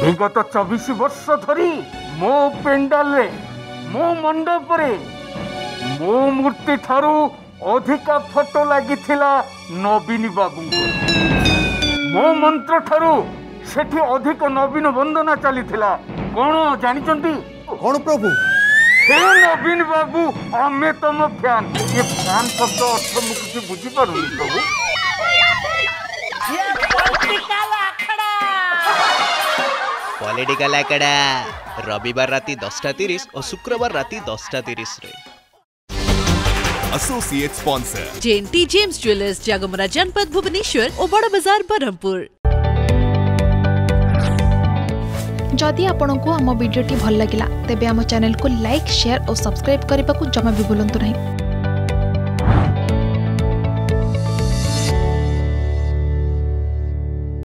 ବିଗତ ଚବିଶ ବର୍ଷ ଧରି ମୋ ପେଣ୍ଡାଲରେ ମୋ ମଣ୍ଡପରେ ମୋ ମୂର୍ତ୍ତି ଠାରୁ ଅଧିକା ଫଟୋ ଲାଗିଥିଲା ନବୀନ ବାବୁଙ୍କର ମୋ ମନ୍ତ୍ର ଠାରୁ ସେଠି ଅଧିକ ନବୀନ ବନ୍ଦନା ଚାଲିଥିଲା। କଣ ଜାଣିଛନ୍ତି? କଣ ପ୍ରଭୁ? ହେ ନବୀନ ବାବୁ ଆମେ ତମ ଫ୍ୟାନ୍। ଏ ଫ୍ୟାନ୍ ଶବ୍ଦ ଅର୍ଥ ମୁଁ କିଛି ବୁଝିପାରୁନି ପ୍ରଭୁ। ପଲିଟିକାଲ ଆକାଡ଼ା ରବିବାର ରାତି ଦଶଟା ତିରିଶ ଓ ଶୁକ୍ରବାର ରାତି ଦଶଟା ତିରିଶରେ Associate sponsor. JNT James Jewelers Jagomara Janpat Bhubaneswar ଓ ବଡ଼ ବଜାର ବ୍ରହ୍ମପୁର ଯଦି ଆପଣଙ୍କୁ ଆମ ଭିଡ଼ିଓଟି ଭଲ ଲାଗିଲା ତେବେ ଆମ ଚ୍ୟାନେଲକୁ ଲାଇକ୍ ସେୟାର ଓ ସବସ୍କ୍ରାଇବ୍ କରିବାକୁ ଜମା ବି ଭୁଲନ୍ତୁ ନାହିଁ